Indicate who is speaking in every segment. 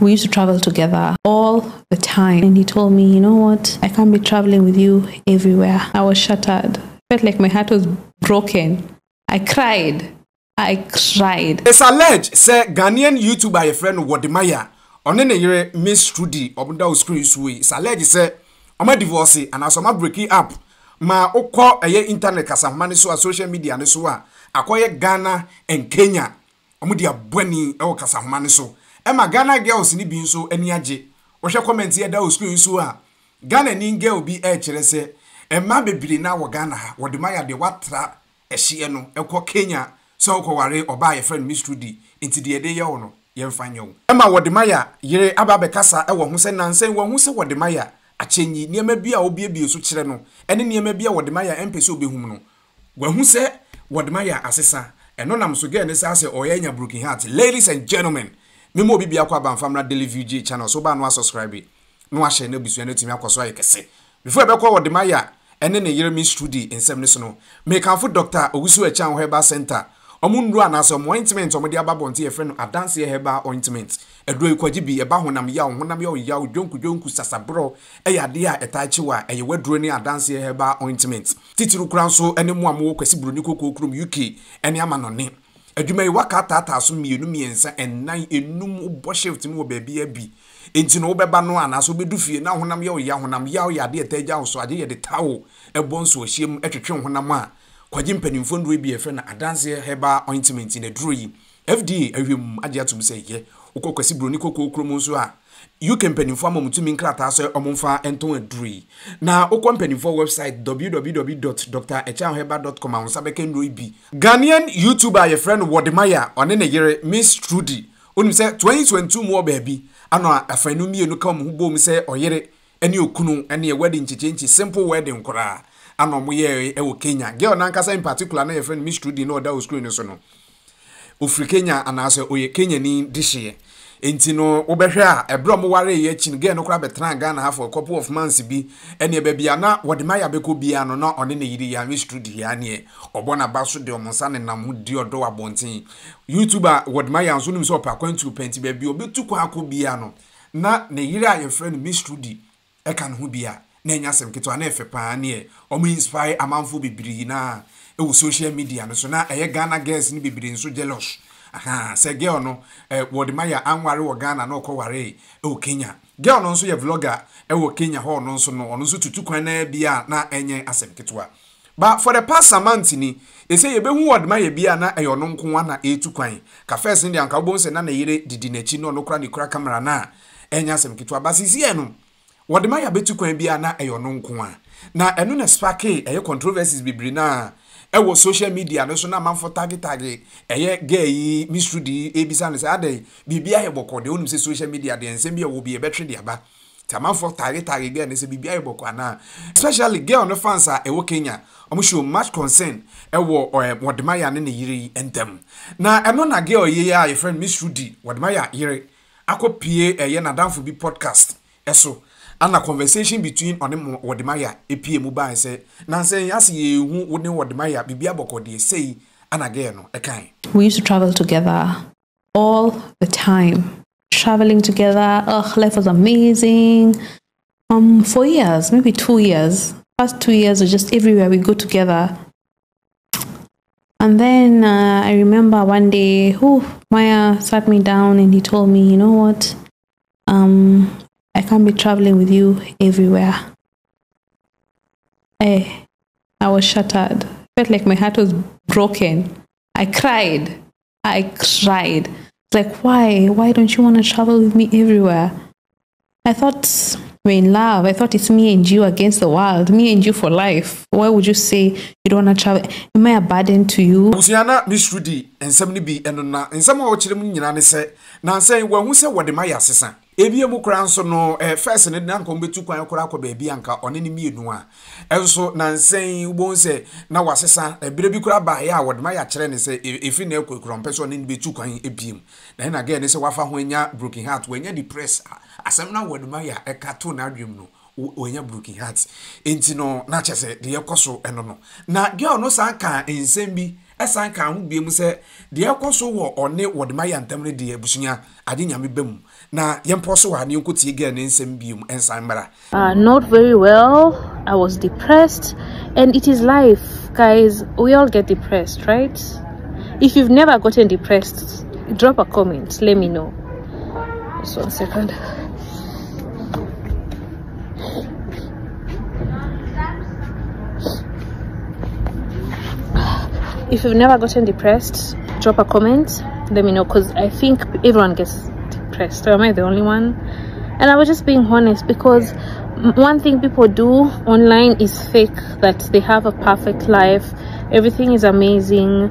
Speaker 1: We used to travel together all the time. And he told me, you know what? I can't be traveling with you everywhere. I was shattered. Felt like my heart was broken. I cried. I cried.
Speaker 2: It's alleged sɛ Ghanaian YouTuber yɛfrɛ no Wɔdemaya ɔne ne yere Miss Trudy ɔmo da o screen so yi. It's alleged sɛ ɔmo divorce anaasɛ ɔmo breaking up ma wokɔ ɛyɛ internet kasahoma ne so social media ne so a Ghana and Kenya ɔmo de abɔni ɛwɔ kasahoma ne so ɛma Ghana girls ne bi nso ani agye. Wɔhwɛ comment yɛ da o screen so a Ghana ni girl bi ɛɛkyerɛ sɛ mmaa bebree na wɔ Ghana ha. Wɔdemaya de watra ɛhyeɛ no ɛkɔ Kenya. Sɛ wokɔware ɔbaa yɛfrɛ no Miss Trudy nti deɛ ɛde yɛ no yɛmfa nyɛ wo. Ɛma Wɔdemaya yere aba bɛkasa ɛwɔ ho sɛ nansɛn wɔn ho sɛ Wɔdemaya akyɛnyi nneɛma bi a obiebie so kyerɛ no ɛne nneɛma bi a Wɔdemaya ɛmpɛ sɛ obɛhum no. Wɔahu sɛ Wɔdemaya asesa. Ɛno nam so gɛɛ ne sɛ asɛ ɔyɛ nya broken heart. Ladies and gentlemen mema obi bia kɔ abamfamra daily view gye channel so wobaa no asubscribe na wahyɛ no abusua no atumi akɔ so ayɛ kɛse. Before ɛbɛkɔ Wɔdemaya ɛne ne yere Miss Trudy nsɛm no so no mekamfo dr owusu akyan herbal center ɔmo nnuro anaasɛ ɔmo ointment ɔmo de aba bɔnten yɛfrɛ no adanseɛ herbal ointment. Ɛduro yi kwagye bi ɛba honam yaw honam yaw yaw dwonku dwonku sasaborɔ ɛyɛ adeɛ a ɛtaa akyi a ɛyɛ waduro ne adanseɛ herbal ointment. Titiri kura nso ɛne mu a mo wɔ kwasi buroni koko kurom uk ɛne ama nɔne adwuma yi waka ataataa so mmienu mmiɛnsa ɛnan enum bɔ shift no wɔ baabi abi nti no wobɛba no anaasɛ wobɛdu fie na honam yɛ ɔyɛ honam yɛ adeɛ ɛtaa gya wo so adeɛ yɛde tawo ɛbɔ nso ɔhyia mu ɛtwetwe honam a kwagye mpanimfoɔ nduro bi yɛfrɛ no adanseɛ herbal ointment na duro yi. Fda ahwɛ agye atom sɛ yɛ wokɔ kwasi buroni kɔkɔɔ kurom nso a uk mpanimfoɔ ama mutumi nkrataa sɛ ɔmomfa ntɔn aduro yi na wokɔ mpanimfoɔ website www.drherbal.com a wo nsa bɛka nnuro yi bi. Ghanaian youtuber a yɛfrɛ no wɔdemaya ɔne ne yere miss trudy. Wonim sɛ 2022 mu wɔ baabi. Ana afanu mmienu ka ɔmo ho bom sɛ ɔyere ne okunu ne wedding nkyekyɛnkye simple wedding koraa. Ana ɔmo yɛ ɛwɔ kenya. Girl nankasa in particular na yɛfrɛ no miss trudy na ɔda wɔ screen no so no ofiri kenya anaasɛ ɔyɛ kenyani de nti no wobɛhwɛ a ɛberɛ ɔmo ware yɛ akyi no girl no koraa bɛtena ghana ha for a couple of months bi. Ɛne baabi a na wɔde ma yɛ abɛkɔ biara no na ɔne ne yere yɛ a miss trudy yɛ aneɛ ɔbɔ n'aba so de ɔmo nsa nenam ho di ɔdɔ abɔnten. Youtuber wɔde ma nso nim sɛ ɔpɛ akwantu pɛnti baabi ɔbɛtu kwan akɔ biara no na ne yere a yɛfrɛ no miss trudy ɛka ne ho bia. Na ɛnya asɛm ketewa na ɛfɛ paa neɛ. Ɔmo inspire amanfoɔ bebree na ɛwɔ social media no so. Na ɛyɛ ghana girls no bebree nso jealous. Sɛ girl no ɛ wɔde ma yɛ anware wɔ ghana na ɔkɔ ware ɛwɔ kenya. Girl no nso yɛ vlogger ɛwɔ kenya hɔ ɔno nso no ɔno nso tutu kwan na bia na ɛnyɛ asɛm ketewa. But for the past month ni ɛsɛ yɛbɛhu wɔde ma yɛ bia na ɛyɛ ɔno nko na ɛtu kwan. Ka first ne deɛ anka wobɛhu sɛ na ne yere didi n'akyi na ɔno kora ne kura camera na ɛnyɛ asɛm ketewa. But sisiɛ no wɔde ma yɛ abɛtu kwan bia na ɛyɛ ɔno nko a na ɛno na sparke ɛyɛ controversies bebree na ɛwɔ social media no so na amanfo tagitagi. Ɛyɛ girl yi miss trudy ebisa no sɛ adɛ biribi ayɛ bɔkɔ deɛ wonim sɛ social media deɛ nsɛm bi a wɔ bi yɛbɛtwe de aba nti amanfo tagitagi girl no sɛ biribi ayɛ bɔkɔ anaa especially girl no fans a ɛwɔ kenya ɔmo show much concern. Ɛwɔ ɛɛ wɔdemaya ne ne yere yi ntam na ɛno na girl yi a yɛfrɛ no miss trudy wɔdemaya yere akɔ ɛyɛ n'adanfo bi podcast ɛso ana conversation between ɔne wɔdemaya epie mu baa sɛ nansɛn ɛkan.
Speaker 1: We used to travel together all the time. Traveling together, ugh, life was amazing. Um, for years, maybe two years. Past two years, was just everywhere we go together. And then uh, I remember one day, who Maya sat me down and he told me, you know what, um, I can't be traveling with you everywhere. I, I was shattered. Felt like my heart was broken. I cried. I cried. Like, why? Why don't you want to travel with me everywhere? I thought we're in love. I thought it's me and you against the world, me and you for life. Why would you say you don't want to travel? Am I a burden to you?
Speaker 2: busuana miss trudy nsɛm no bi ɛno na nsɛm a wɔkyerɛ mu nyinaa ne sɛ nansɛn wɔahu sɛ wɔde ma yɛ asesa ebie mu koraa nso no ɛɛ fɛs ne de nanka wɔbɛtu kwan koraa akɔ baabi anka ɔne ne mmienu a ɛnso nansɛn wobɛhu sɛ na wasesa. Ɛberɛ bi koraa baeɛ a wɔde ma yɛ akyerɛ ne sɛ e- efi na ɛkɔ ekura mpɛ sɛ ɔne ne bɛtu kwan ebiem. Na ɛna gɛɛ ne sɛ wafa ho anya broken heart wɔanya depress asɛm na wɔde ma yɛ ɛka to n'adwem no wɔnya broken heart. Nti no na kyɛ sɛ deɛ ɛkɔ so ɛno no. Na girl no san ka nsɛm bi ɛsan ka ho biem sɛ deɛ ɛkɔ so wɔ ɔne wɔde ma yɛ ntam no deɛ abusua ade nyame ba mu. Na ne biom
Speaker 1: uh, not very well. I was depressed. And it is life guys. We all get depressed right? If you've never gotten depressed drop a comment. Let me know. Just one second. If you've never gotten depressed drop a comment. Let me know because i think everyone gets or am i the only one? And i was just being honest because one thing people do online is fake that they have a perfect life. Everything is amazing.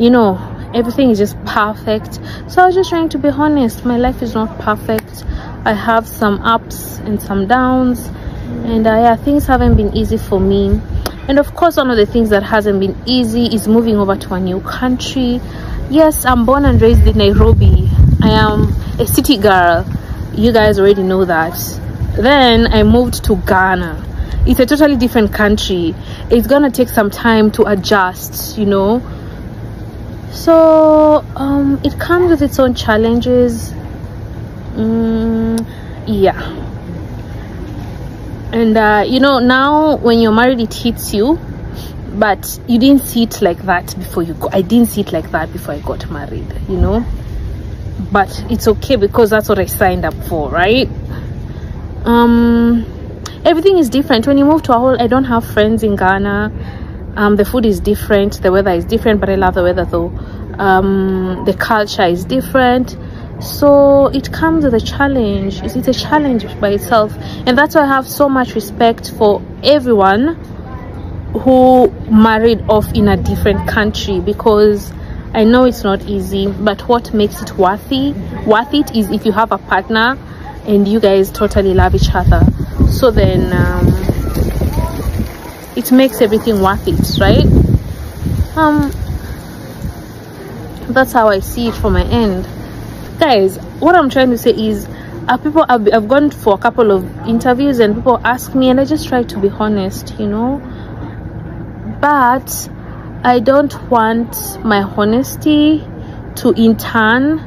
Speaker 1: You know everything is just perfect. So i was just trying to be honest. My life is not perfect. I have some ups and some downs. And uh, yeah things haven't been easy for me. And of course one of the things that hasn't been easy is moving over to a new country. Yes i'm born and raised in nairobi i am a city girl. You guys already know that. Then i moved to ghana. It's a totally different country. It's gonna take some time to adjust you know? So um it comes with its own challenges. Mm, yeah. And uh, you know now when you're married it hits you. But you didn't see it like that before you go i didn't see it like that before i got married you know but it's okay because that's what i signed up for right? Um everything is different. When you move to a whole i don't have friends in ghana. Um the food is different. The weather is different but i love the weather though. Um the culture is different. So it comes with a challenge. It's, a challenge by itself. And that's why i have so much respect for everyone who married off in a different country because i know it's not easy but what makes it worthy worth it is if you have a partner and you guys totally love each other. So then um, it makes everything worth it right? Um that's how i see it from my end. Guys what i'm trying to say is uh, people I've, I've gone for a couple of interviews and people ask me and i just try to be honest you know? But i don't want my honesty to in turn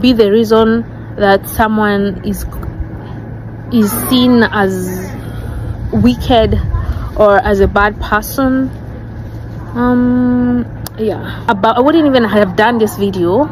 Speaker 1: be the reason that someone is is seen as wicked or as a bad person um yeah about i wouldn't even have done this video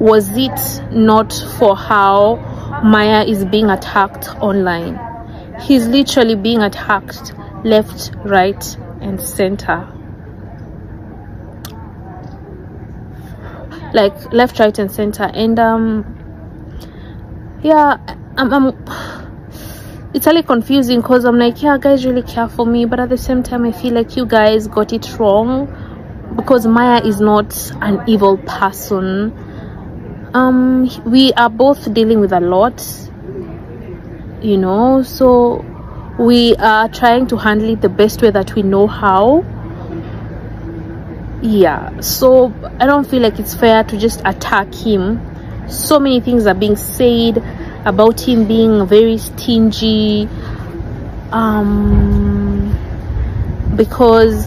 Speaker 1: was it not for how Maya is being attacked online? He's literally being attacked left, right, and center. Like left, right, and center. And um, yeah, I'm, I'm it's really confusing because I'm like, yeah, guys really care for me, but at the same time, I feel like you guys got it wrong because Maya is not an evil person um we are both dealing with a lot you know so we are trying to handle it the best way that we know how yeah so i don't feel like it's fair to just attack him. So many things are being said about him being very stingy um because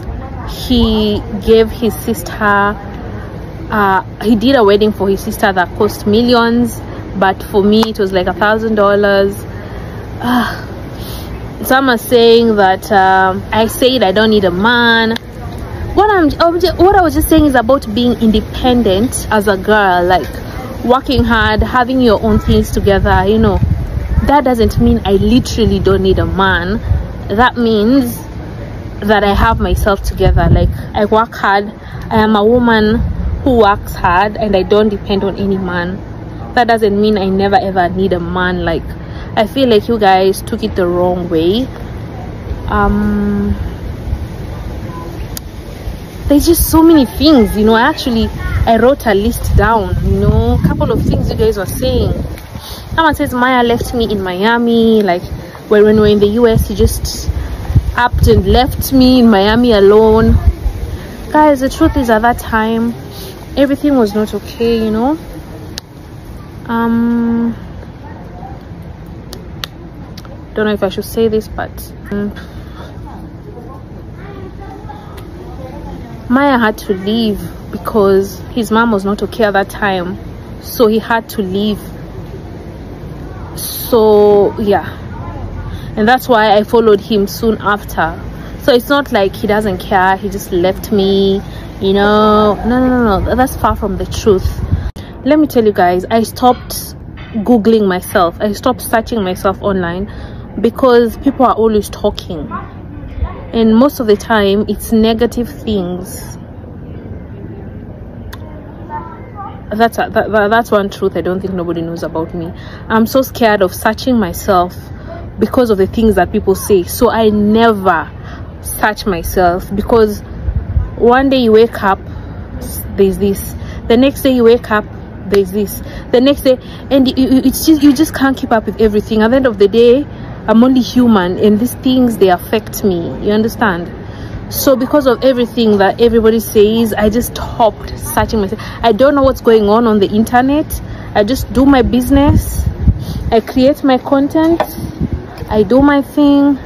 Speaker 1: he gave his sister uh, he did a wedding for his sister that cost millions but for me it was like a thousand dollars. Uh, some are saying that um, i said i don't need a man what i'm what i was just saying is about being independent as a girl like working hard having your own things together you know that doesn't mean i literally don't need a man that means that i have myself together like i work hard i am a woman who works hard and I don't depend on any man. That doesn't mean I never ever need a man. Like, I feel like you guys took it the wrong way. Um, there's just so many things, you know. I actually, I wrote a list down, you know, a couple of things you guys were saying. Someone says Maya left me in Miami, like when, when we were in the US, he just upped and left me in Miami alone. Guys, the truth is, at that time, everything was not okay you know um don't know if i should say this but um, maya had to leave because his mom was not okay at that time. So he had to leave. So yeah. And that's why i followed him soon after. So it's not like he doesn't care. He just left me you know. No no no no. That's far from the truth. Let me tell you guys i stopped googling myself. I stopped searching myself online because people are always talking and most of the time it's negative things. That's a, that, that, that's one truth i don't think nobody knows about me. I'm so scared of searching myself because of the things that people say. So i never search myself because one day you wake up there's this. The next day you wake up there's this. The next day and you, it's just you just can't keep up with everything. At the end of the day i'm only human and these things they affect me. You understand? So because of everything that everybody says i just stopped searching myself. I don't know what's going on on the internet. I just do my business. I create my content. I do my thing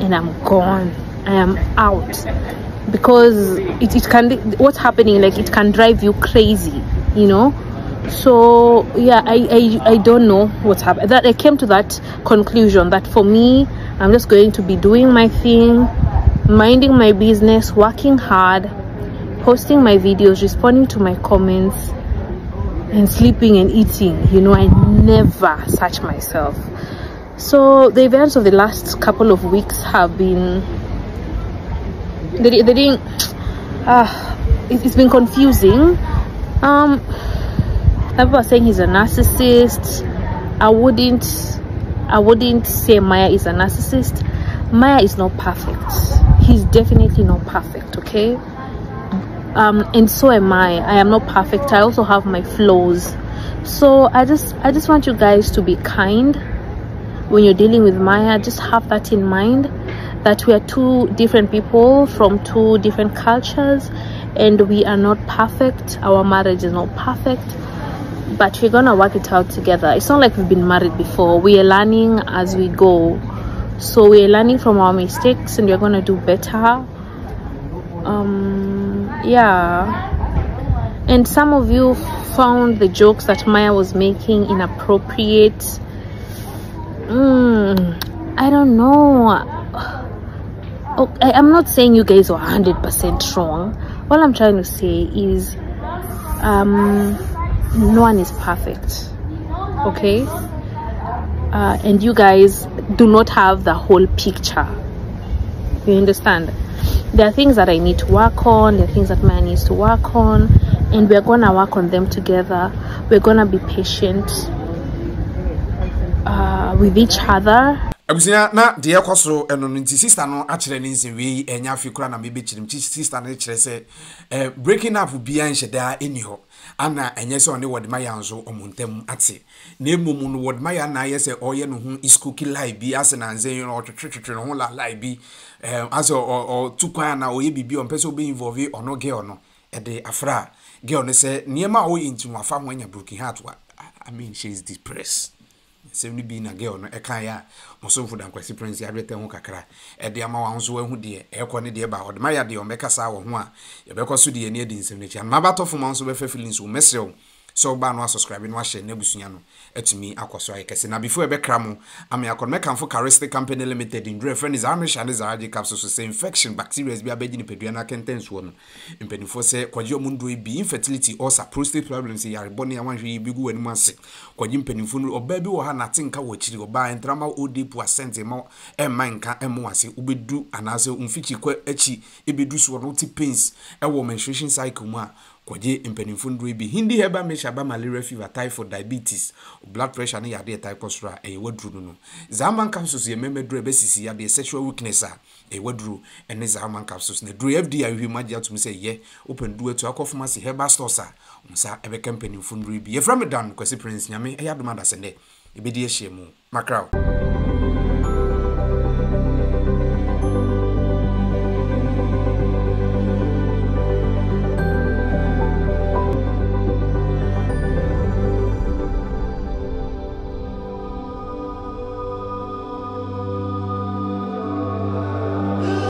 Speaker 1: and i'm gone. I am out. Because it, it can what's happening like it can drive you crazy you know so yeah i i, I don't know what's happened. That i came to that conclusion that for me i'm just going to be doing my thing minding my business working hard posting my videos responding to my comments and sleeping and eating. You know i never search myself. So the events of the last couple of weeks have been they, they didn't uh, it, it's been confusing. Um people are saying he's a narcissist. I wouldn't i wouldn't say maya is a narcissist. Maya is not perfect. He's definitely not perfect okay? Um and so am i. I am not perfect. I also have my flaws. So i just i just want you guys to be kind. When you're dealing with maya just have that in mind that we are two different people from two different cultures and we are not perfect. Our marriage is not perfect but we're gonna work it out together. It's not like we've been married before. We are learning as we go. So we're learning from our mistakes and we're gonna do better. Um yeah. And some of you found the jokes that maya was making inappropriate. Mm, i don't know. Okay, i'm not saying you guys were 100 percent wrong. All i'm trying to say is um no one is perfect okay? Uh, and you guys do not have the whole picture. You understand? There are things that i need to work on there are things that man needs to work on and we're gonna work on them together. We're gonna be patient uh, with each other
Speaker 2: abusua na deɛ ɛkɔ so ɛno no nti sista no akyerɛ ne nsɛm wei ɛnyɛ afi kora na mebɛkyerɛ m sista no kyerɛ sɛ eh, breaking up biara nhyɛ daa ɛni hɔ ana ɛnyɛ sɛ ɔne wɔde ma yɛ nso ɔmo ntam ate. Na mmom no wɔde ma yɛ na ayɛ sɛ ɔyɛ ne ho iskoki lie bi ase na nse no ɔtwetwetwe ne ho la lie bi ɛɛ asɛ ɔtu kwan na ɔyɛ biribi ɔmpɛ sɛ ɔbɛ involve ɔno girl no ɛde afra. Girl no sɛ nneɛma a ɔyɛ nti wafa ho anya broken heart wa. I mean she is depressed. Sɛm no bi na girl no ɛkaeɛ a ɔsomfo dankwasi prince adwetɛ ho kakra. Ɛde ama wa ho so wahu deɛ ɛkɔ ne deɛ ba ɔde ma yɛ deɛ ɔmbɛka saa wɔ ho a yɛbɛkɔ so deɛ ani adi nsɛm no akyi anmabatɔfo ma nso bɛfa feelings wo mɛsrɛ wo sɛ woba no asubscribe no ahyɛ n'abusua no atumi akɔ so ayɛ kɛse. Na before ɛbɛkra mo ame akɔ no mɛkamfo caristic company limited nduru ɛfrɛ ne zamehyɛ ne zaragye capsule so sɛ infection bacterias bi abɛgye nipadua no akɛntɛnsoɔ no. Mpanimfoɔ sɛ kwagye ɔmo bi infertility ulcer prostate problems yarebɔ ne awanhwɛ yi bi gu w'anim ase. Kwagye mpanimfoɔ no ɔbaa bi wɔ ha nate nka wɔ akyiri. Ɔbaa ntrama ode po asɛnte ma ɛmma nka ɛmo ase. Wobɛdu anaasɛ mfikyi kɔ akyi ɛbɛdu soɔ no wote pains ɛwɔ menstruation cycle mu a kwagye mpanimfo nduro bi. Hindi herbal mixture ba malaria fever typhoid diabetes blood pressure ne yadeɛ type soro a ɛyɛ waduro no no. Zaman capsules yɛ mɛmɛ duro ɛbɛsisi yadeɛ sexual weakness a ɛyɛ waduro ɛne zaman capsules na duro fda ahwehwɛ mu agye atom sɛ yɛ open duro atu akɔ pharmacy herbal stores a nsa ɛbɛka mpanimfo nduro bi. Yɛfrɛ me dan kwasi prince nyame ɛyɛ adom adasɛndɛ. Ɛbɛdi ahyia mu. Makraw